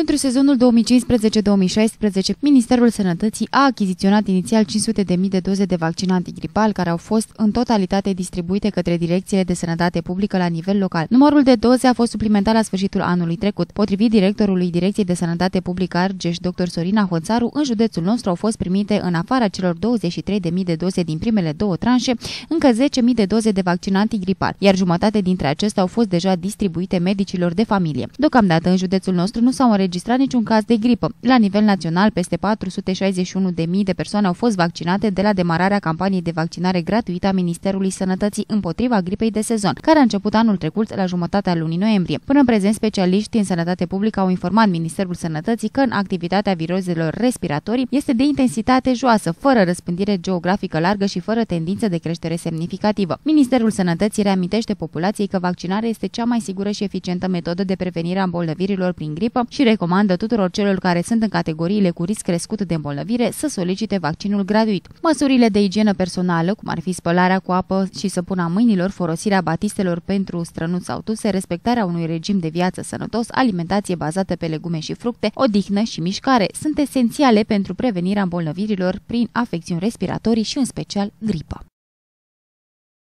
Pentru sezonul 2015-2016, Ministerul Sănătății a achiziționat inițial 500.000 de doze de vaccin antigripal, care au fost în totalitate distribuite către direcțiile de sănătate publică la nivel local. Numărul de doze a fost suplimentat la sfârșitul anului trecut. Potrivit directorului Direcției de Sănătate Publică Argeș, dr. Sorina Hoțaru, în județul nostru au fost primite, în afara celor 23.000 de doze din primele două tranșe, încă 10.000 de doze de vaccin antigripal, iar jumătate dintre acestea au fost deja distribuite medicilor de familie. Deocamdată, în județul nostru nu s-au înregistrat niciun caz de gripă. La nivel național, peste 461.000 de persoane au fost vaccinate de la demararea campaniei de vaccinare gratuită a Ministerului Sănătății împotriva gripei de sezon, care a început anul trecut la jumătatea lunii noiembrie. Până în prezent, specialiști în sănătate publică au informat Ministerul Sănătății că în activitatea virozelor respiratorii este de intensitate joasă, fără răspândire geografică largă și fără tendință de creștere semnificativă. Ministerul Sănătății reamintește populației că vaccinarea este cea mai sigură și eficientă metodă de prevenire a îmbolnăvirilor prin gripă și recomandă tuturor celor care sunt în categoriile cu risc crescut de îmbolnăvire să solicite vaccinul gratuit. Măsurile de igienă personală, cum ar fi spălarea cu apă și săpuna mâinilor, folosirea batistelor pentru strănuți sau tuse, respectarea unui regim de viață sănătos, alimentație bazată pe legume și fructe, odihnă și mișcare, sunt esențiale pentru prevenirea îmbolnăvirilor prin afecțiuni respiratorii și în special gripă.